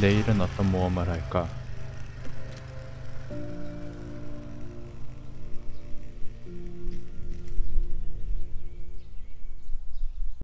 내일은 어떤 모험을 할까?